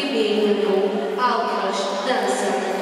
e bíblico, aulas, dança,